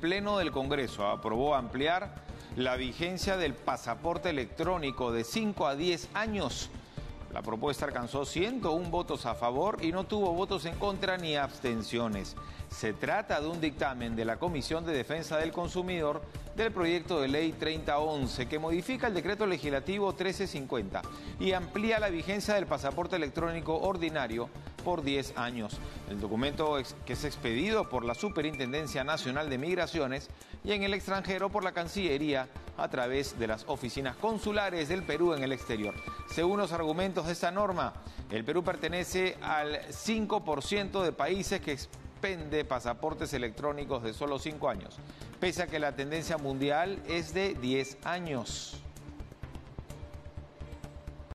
Pleno del Congreso aprobó ampliar la vigencia del pasaporte electrónico de 5 a 10 años. La propuesta alcanzó 101 votos a favor y no tuvo votos en contra ni abstenciones. Se trata de un dictamen de la Comisión de Defensa del Consumidor del proyecto de ley 3011 que modifica el decreto legislativo 1350 y amplía la vigencia del pasaporte electrónico ordinario por 10 años. El documento que es expedido por la Superintendencia Nacional de Migraciones y en el extranjero por la Cancillería a través de las oficinas consulares del Perú en el exterior. Según los argumentos de esta norma, el Perú pertenece al 5% de países que expende pasaportes electrónicos de solo 5 años, pese a que la tendencia mundial es de 10 años.